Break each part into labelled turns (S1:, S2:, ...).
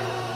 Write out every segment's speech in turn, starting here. S1: Chicago.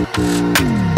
S1: Thank you.